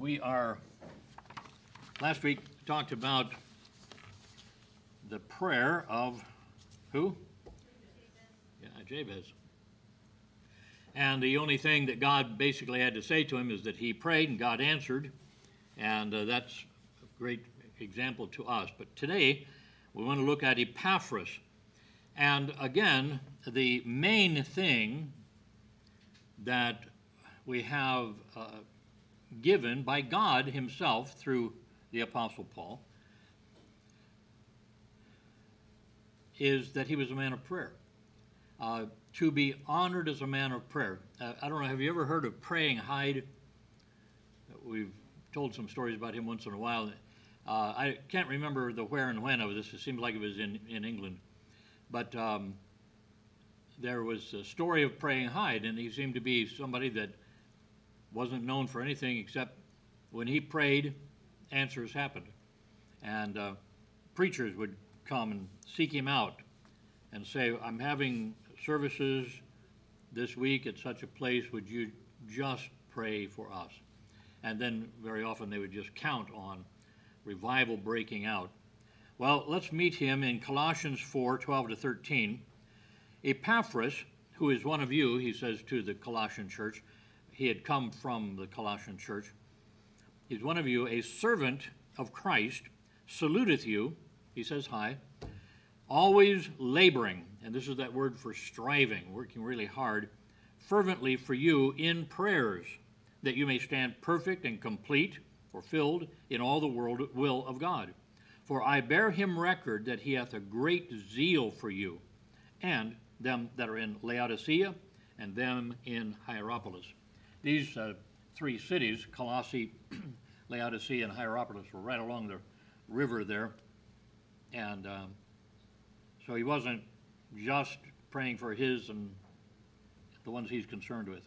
we are, last week talked about the prayer of who? Yeah, Jabez. And the only thing that God basically had to say to him is that he prayed and God answered. And uh, that's a great example to us. But today, we want to look at Epaphras. And again, the main thing that we have uh, given by God Himself through the Apostle Paul is that he was a man of prayer. Uh, to be honored as a man of prayer. Uh, I don't know, have you ever heard of Praying Hyde? We've told some stories about him once in a while. Uh, I can't remember the where and when of this. It seemed like it was in, in England. But um, there was a story of Praying Hyde, and he seemed to be somebody that wasn't known for anything except when he prayed, answers happened. And uh, preachers would come and seek him out and say, I'm having services this week at such a place, would you just pray for us? And then very often they would just count on revival breaking out. Well, let's meet him in Colossians 4 12 to 13. Epaphras, who is one of you, he says to the Colossian church, he had come from the Colossian church. He's one of you, a servant of Christ, saluteth you. He says hi. Always laboring, and this is that word for striving, working really hard, fervently for you in prayers, that you may stand perfect and complete, fulfilled in all the world will of God. For I bear him record that he hath a great zeal for you, and them that are in Laodicea, and them in Hierapolis. These uh, three cities, Colossae, Laodicea, and Hierapolis, were right along the river there. And um, so he wasn't just praying for his and the ones he's concerned with.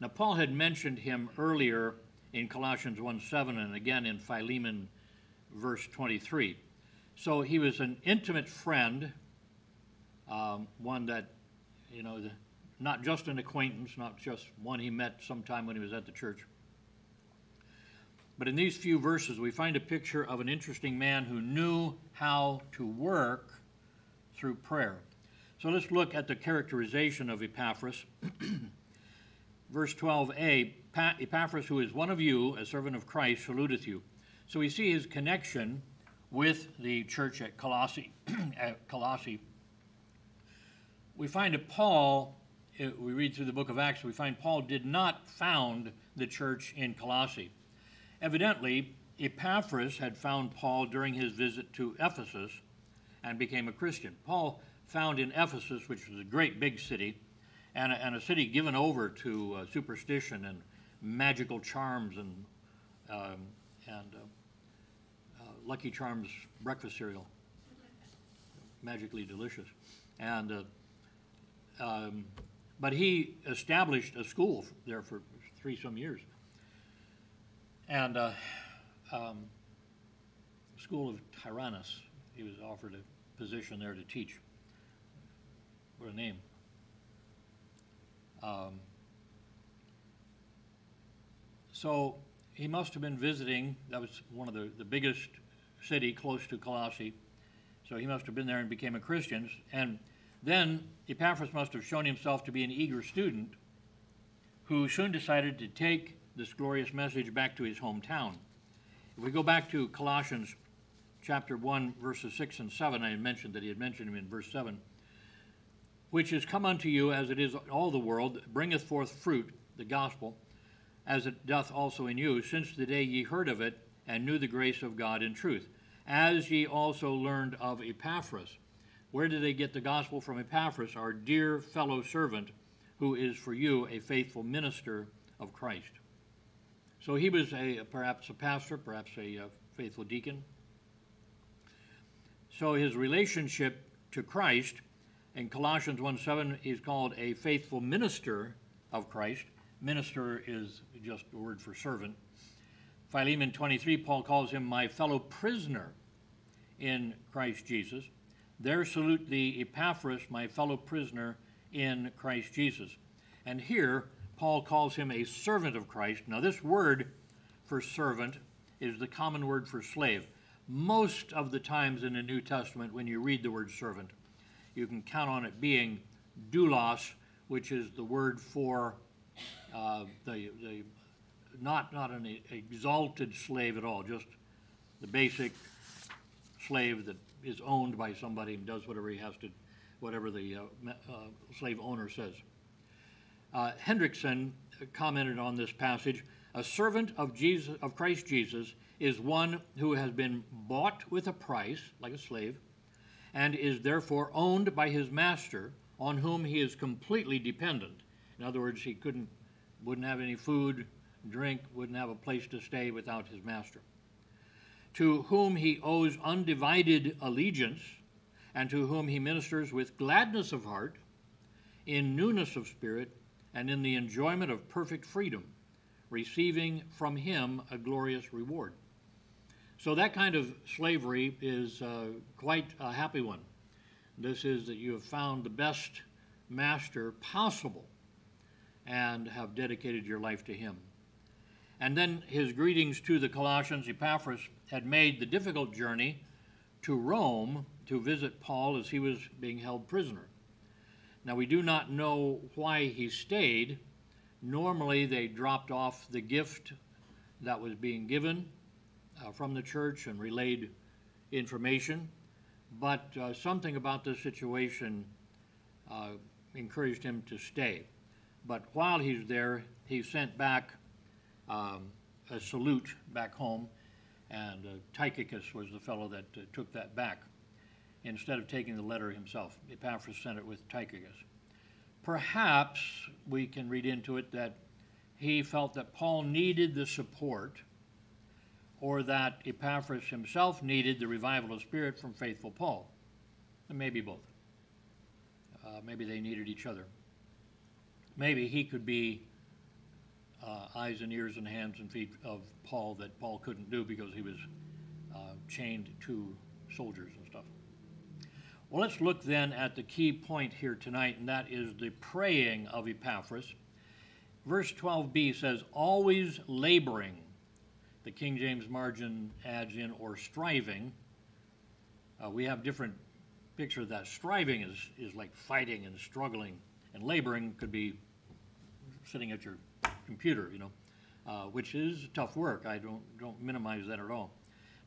Now, Paul had mentioned him earlier in Colossians 1 7 and again in Philemon, verse 23. So he was an intimate friend, um, one that, you know, the, not just an acquaintance, not just one he met sometime when he was at the church. But in these few verses, we find a picture of an interesting man who knew how to work through prayer. So let's look at the characterization of Epaphras. Verse 12a Epaphras, who is one of you, a servant of Christ, saluteth you. So we see his connection with the church at Colossae. at Colossae. We find that Paul, we read through the book of Acts, we find Paul did not found the church in Colossae. Evidently, Epaphras had found Paul during his visit to Ephesus and became a Christian. Paul found in Ephesus, which was a great big city, and a, and a city given over to uh, superstition and magical charms and, um, and uh, uh, Lucky Charms breakfast cereal, magically delicious. And, uh, um, but he established a school there for three some years. And uh, um, School of Tyrannus, he was offered a position there to teach. What a name. Um, so he must have been visiting, that was one of the, the biggest city close to Colossae. So he must have been there and became a Christian. And then Epaphras must have shown himself to be an eager student who soon decided to take this glorious message back to his hometown. If we go back to Colossians chapter 1, verses 6 and 7, I had mentioned that he had mentioned him in verse 7, which is come unto you as it is all the world, bringeth forth fruit, the gospel, as it doth also in you, since the day ye heard of it, and knew the grace of God in truth, as ye also learned of Epaphras. Where did they get the gospel from Epaphras, our dear fellow servant, who is for you a faithful minister of Christ? So he was a perhaps a pastor, perhaps a, a uh, faithful deacon, so his relationship to Christ in Colossians 1 7 is called a faithful minister of Christ. Minister is just a word for servant. Philemon 23, Paul calls him my fellow prisoner in Christ Jesus. There salute the Epaphras, my fellow prisoner in Christ Jesus. And here, Paul calls him a servant of Christ. Now, this word for servant is the common word for slave. Most of the times in the New Testament, when you read the word servant, you can count on it being doulos, which is the word for uh, the, the not, not an exalted slave at all, just the basic slave that is owned by somebody and does whatever he has to, whatever the uh, uh, slave owner says. Uh, Hendriksen commented on this passage a servant of Jesus of Christ Jesus is one who has been bought with a price like a slave and is therefore owned by his master on whom he is completely dependent in other words he couldn't wouldn't have any food drink wouldn't have a place to stay without his master to whom he owes undivided allegiance and to whom he ministers with gladness of heart in newness of spirit and in the enjoyment of perfect freedom receiving from him a glorious reward. So that kind of slavery is uh, quite a happy one. This is that you have found the best master possible and have dedicated your life to him. And then his greetings to the Colossians. Epaphras had made the difficult journey to Rome to visit Paul as he was being held prisoner. Now, we do not know why he stayed, Normally, they dropped off the gift that was being given uh, from the church and relayed information, but uh, something about the situation uh, encouraged him to stay. But while he's there, he sent back um, a salute back home, and uh, Tychicus was the fellow that uh, took that back instead of taking the letter himself. Epaphras sent it with Tychicus. Perhaps we can read into it that he felt that Paul needed the support or that Epaphras himself needed the revival of spirit from faithful Paul. And maybe both. Uh, maybe they needed each other. Maybe he could be uh, eyes and ears and hands and feet of Paul that Paul couldn't do because he was uh, chained to soldiers and stuff. Well, let's look then at the key point here tonight, and that is the praying of Epaphras. Verse 12b says, always laboring. The King James margin adds in, or striving. Uh, we have different picture of that. Striving is, is like fighting and struggling, and laboring could be sitting at your computer, you know, uh, which is tough work. I don't, don't minimize that at all.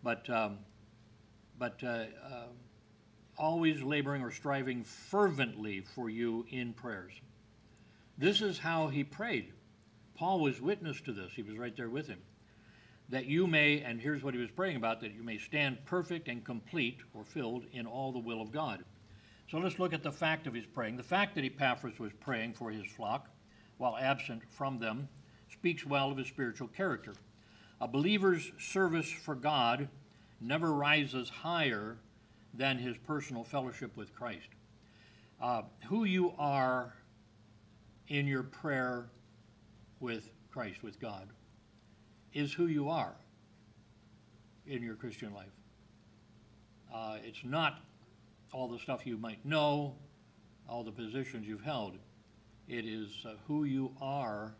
But, um, but uh, uh always laboring or striving fervently for you in prayers. This is how he prayed. Paul was witness to this. He was right there with him. That you may, and here's what he was praying about, that you may stand perfect and complete or filled in all the will of God. So let's look at the fact of his praying. The fact that Epaphras was praying for his flock while absent from them speaks well of his spiritual character. A believer's service for God never rises higher than his personal fellowship with Christ. Uh, who you are in your prayer with Christ, with God, is who you are in your Christian life. Uh, it's not all the stuff you might know, all the positions you've held. It is uh, who you are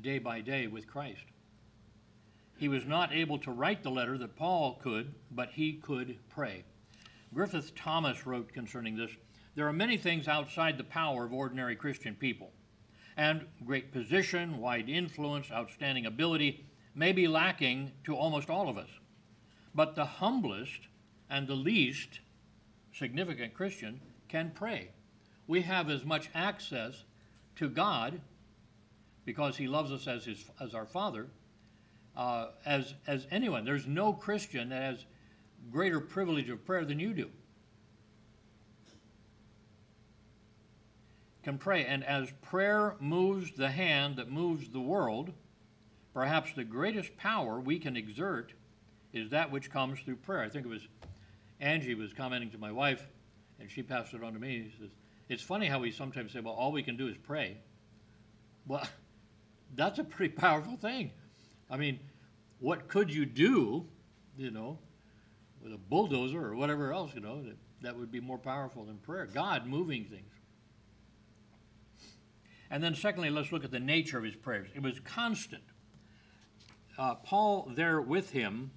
day by day with Christ. He was not able to write the letter that Paul could, but he could pray. Griffith Thomas wrote concerning this There are many things outside the power of ordinary Christian people, and great position, wide influence, outstanding ability may be lacking to almost all of us. But the humblest and the least significant Christian can pray. We have as much access to God because He loves us as, his, as our Father uh, as, as anyone. There's no Christian that has greater privilege of prayer than you do. Can pray. And as prayer moves the hand that moves the world, perhaps the greatest power we can exert is that which comes through prayer. I think it was Angie was commenting to my wife, and she passed it on to me. She says, It's funny how we sometimes say, well, all we can do is pray. Well, that's a pretty powerful thing. I mean, what could you do, you know, with a bulldozer or whatever else, you know, that, that would be more powerful than prayer. God moving things. And then, secondly, let's look at the nature of his prayers. It was constant. uh, Paul, there with him,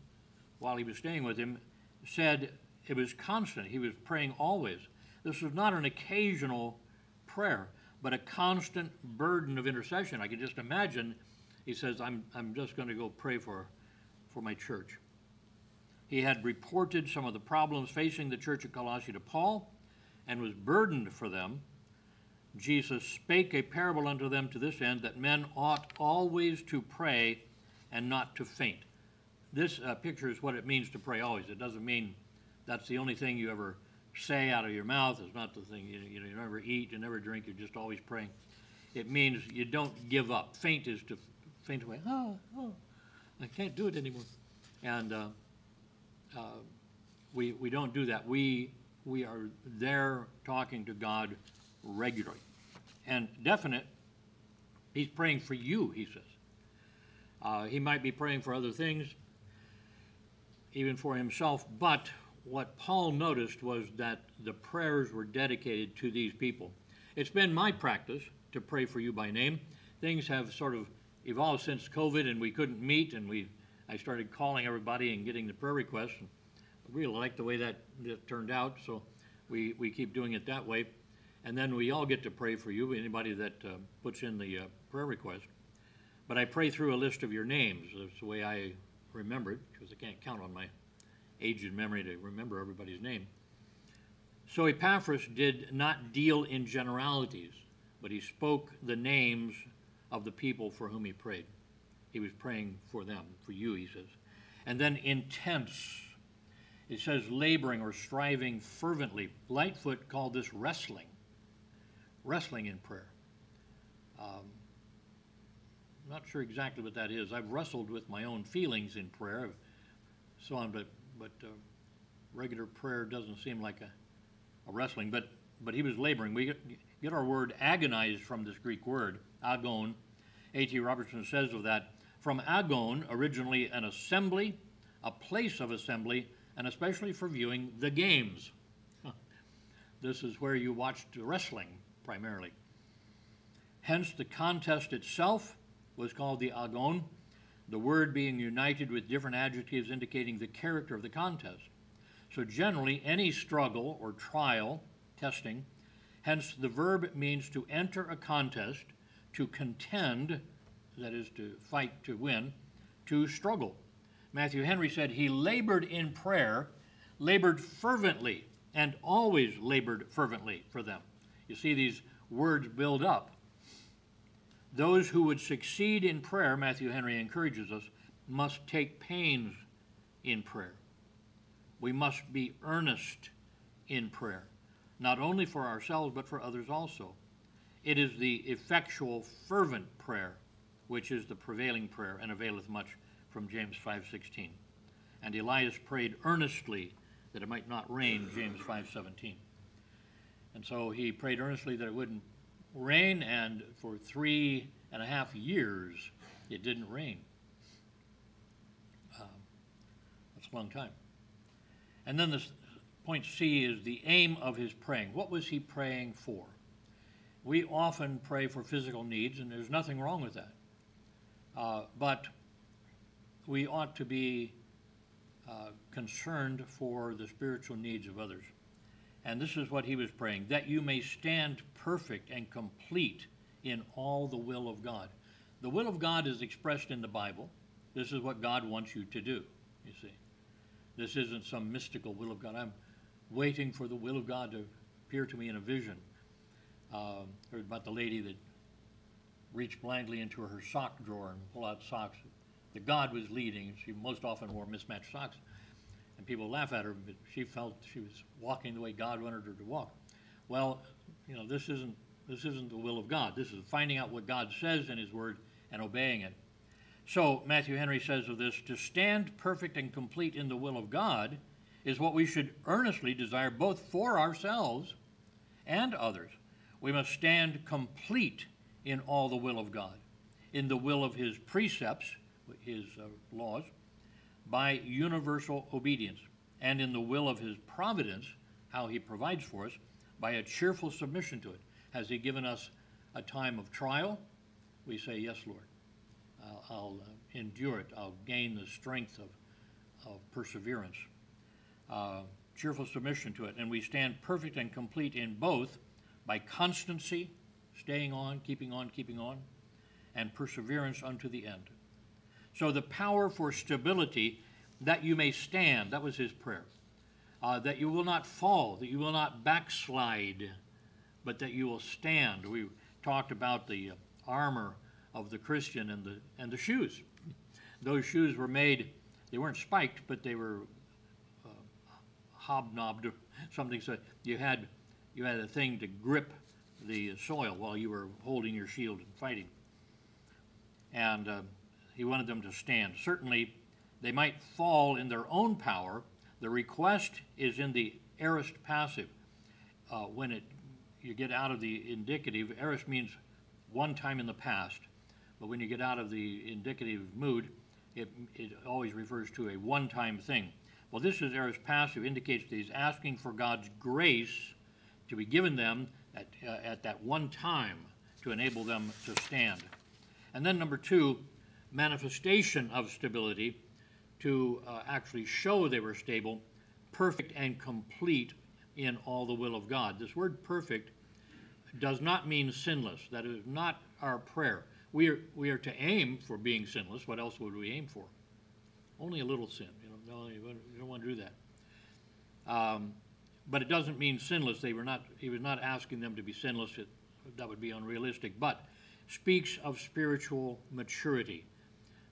while he was staying with him, said it was constant. He was praying always. This was not an occasional prayer, but a constant burden of intercession. I can just imagine, he says, I'm, I'm just going to go pray for, for my church. He had reported some of the problems facing the church at Colossae to Paul and was burdened for them. Jesus spake a parable unto them to this end that men ought always to pray and not to faint. This uh, picture is what it means to pray always. It doesn't mean that's the only thing you ever say out of your mouth. It's not the thing you, you, know, you never eat, you never drink, you're just always praying. It means you don't give up. Faint is to faint away. Oh, oh, I can't do it anymore. And uh, uh, we, we don't do that. We, we are there talking to God regularly. And definite, he's praying for you, he says. Uh, he might be praying for other things, even for himself, but what Paul noticed was that the prayers were dedicated to these people. It's been my practice to pray for you by name. Things have sort of evolved since COVID, and we couldn't meet, and we I started calling everybody and getting the prayer requests. I really like the way that, that turned out, so we, we keep doing it that way. And then we all get to pray for you, anybody that uh, puts in the uh, prayer request. But I pray through a list of your names. That's the way I remember it, because I can't count on my aged memory to remember everybody's name. So Epaphras did not deal in generalities, but he spoke the names of the people for whom he prayed. He was praying for them, for you, he says. And then intense. It says laboring or striving fervently. Lightfoot called this wrestling, wrestling in prayer. Um, not sure exactly what that is. I've wrestled with my own feelings in prayer, so on, but but uh, regular prayer doesn't seem like a, a, wrestling. But but he was laboring. We get, get our word agonized from this Greek word agon. A.T. Robertson says of that from agon, originally an assembly, a place of assembly, and especially for viewing the games. this is where you watched wrestling primarily. Hence, the contest itself was called the agon, the word being united with different adjectives indicating the character of the contest. So, generally, any struggle or trial, testing, hence the verb means to enter a contest, to contend, that is to fight to win, to struggle. Matthew Henry said he labored in prayer, labored fervently, and always labored fervently for them. You see these words build up. Those who would succeed in prayer, Matthew Henry encourages us, must take pains in prayer. We must be earnest in prayer, not only for ourselves, but for others also. It is the effectual, fervent prayer which is the prevailing prayer and availeth much from James 5:16. And Elias prayed earnestly that it might not rain, James 5:17. And so he prayed earnestly that it wouldn't rain, and for three and a half years, it didn't rain. Um, that's a long time. And then this point C is the aim of his praying. What was he praying for? We often pray for physical needs, and there's nothing wrong with that. Uh, but we ought to be uh, concerned for the spiritual needs of others. And this is what he was praying that you may stand perfect and complete in all the will of God. The will of God is expressed in the Bible. This is what God wants you to do, you see. This isn't some mystical will of God. I'm waiting for the will of God to appear to me in a vision. Uh, heard about the lady that reached blindly into her sock drawer and pull out socks that God was leading. She most often wore mismatched socks. And people laugh at her, but she felt she was walking the way God wanted her to walk. Well, you know, this isn't this isn't the will of God. This is finding out what God says in His Word and obeying it. So, Matthew Henry says of this to stand perfect and complete in the will of God is what we should earnestly desire both for ourselves and others. We must stand complete in all the will of God, in the will of His precepts, His uh, laws, by universal obedience, and in the will of His providence, how He provides for us, by a cheerful submission to it. Has He given us a time of trial? We say, Yes, Lord. I'll, I'll uh, endure it. I'll gain the strength of, of perseverance. Uh, cheerful submission to it. And we stand perfect and complete in both by constancy, staying on, keeping on, keeping on, and perseverance unto the end. So the power for stability that you may stand, that was his prayer. Uh, that you will not fall, that you will not backslide, but that you will stand. We talked about the armor of the Christian and the, and the shoes. Those shoes were made, they weren't spiked, but they were uh, hobnobbed or something so you had, you had a thing to grip the soil while you were holding your shield and fighting. And uh, he wanted them to stand. Certainly, they might fall in their own power. The request is in the aorist passive. Uh, when it you get out of the indicative, aorist means one time in the past, but when you get out of the indicative mood, it, it always refers to a one-time thing. Well, this is aorist passive, indicates that he's asking for God's grace to be given them at, uh, at that one time to enable them to stand. And then number two, manifestation of stability to uh, actually show they were stable, perfect and complete in all the will of God. This word perfect does not mean sinless. That is not our prayer. We are, we are to aim for being sinless. What else would we aim for? Only a little sin. You know, no, you don't want to do that. Um, but it doesn't mean sinless. They were not. He was not asking them to be sinless. It, that would be unrealistic. But speaks of spiritual maturity.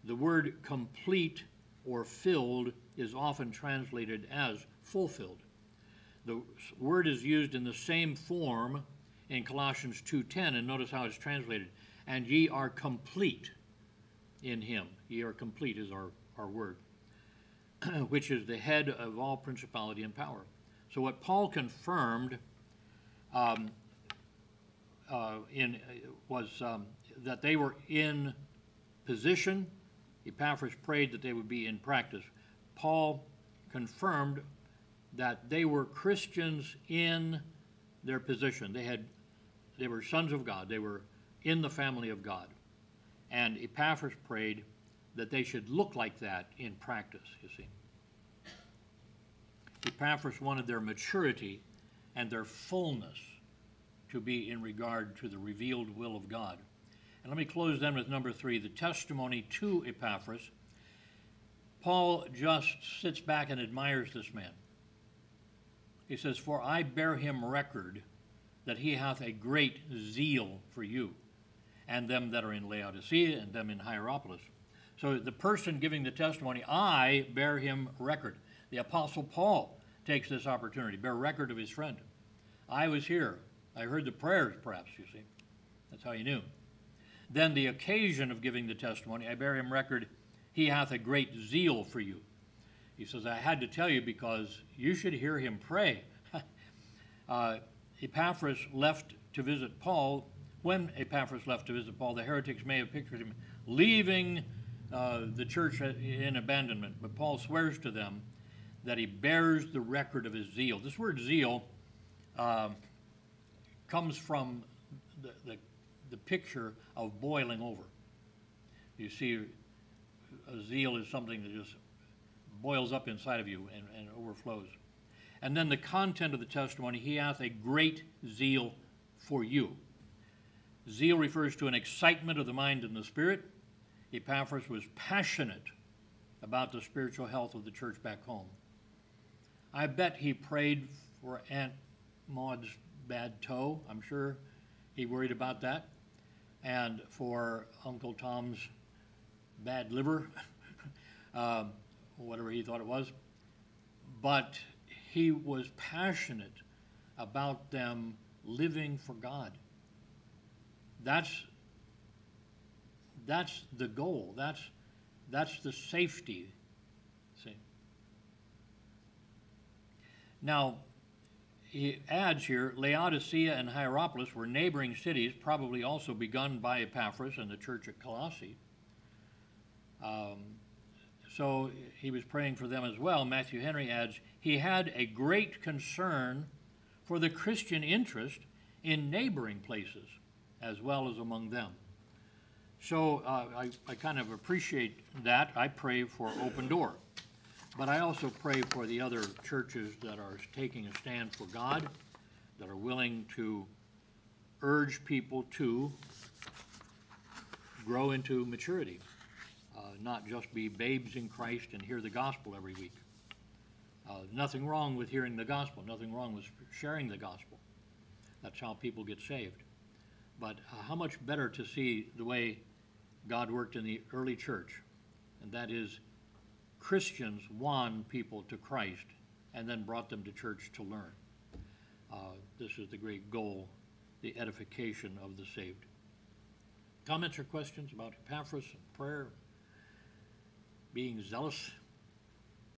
The word complete or filled is often translated as fulfilled. The word is used in the same form in Colossians 2:10 and notice how it's translated. And ye are complete in him. Ye are complete is our, our word, which is the head of all principality and power. So what Paul confirmed um, uh, in was um, that they were in position Epaphras prayed that they would be in practice. Paul confirmed that they were Christians in their position. They had they were sons of God. They were in the family of God. And Epaphras prayed that they should look like that in practice, you see. Epaphras wanted their maturity and their fullness to be in regard to the revealed will of God. And let me close then with number three the testimony to Epaphras. Paul just sits back and admires this man. He says, For I bear him record that he hath a great zeal for you, and them that are in Laodicea, and them in Hierapolis. So the person giving the testimony, I bear him record. The Apostle Paul takes this opportunity, bear record of his friend. I was here. I heard the prayers, perhaps, you see. That's how you knew. Then the occasion of giving the testimony, I bear him record, he hath a great zeal for you. He says, I had to tell you because you should hear him pray. uh, Epaphras left to visit Paul. When Epaphras left to visit Paul, the heretics may have pictured him leaving uh, the church in abandonment, but Paul swears to them that he bears the record of his zeal. This word zeal uh, comes from the, the the picture of boiling over. You see, a zeal is something that just boils up inside of you and, and overflows. And then the content of the testimony, he hath a great zeal for you. Zeal refers to an excitement of the mind and the spirit. Epaphras was passionate about the spiritual health of the church back home. I bet he prayed for Aunt Maud's bad toe. I'm sure he worried about that and for Uncle Tom's bad liver, um, whatever he thought it was. But he was passionate about them living for God. That's that's the goal. That's that's the safety. See. Now, he adds here Laodicea and Hierapolis were neighboring cities, probably also begun by Epaphras and the church at Colossae. Um, so he was praying for them as well. Matthew Henry adds, he had a great concern for the Christian interest in neighboring places as well as among them. So uh, I, I kind of appreciate that. I pray for Open Door. But I also pray for the other churches that are taking a stand for God, that are willing to urge people to grow into maturity, uh, not just be babes in Christ and hear the gospel every week. Uh, Nothing wrong with hearing the gospel, nothing wrong with sharing the gospel. That's how people get saved. But uh, how much better to see the way God worked in the early church, and that is Christians won people to Christ and then brought them to church to learn. Uh, This is the great goal, the edification of the saved. Comments or questions about Epaphras and prayer, being zealous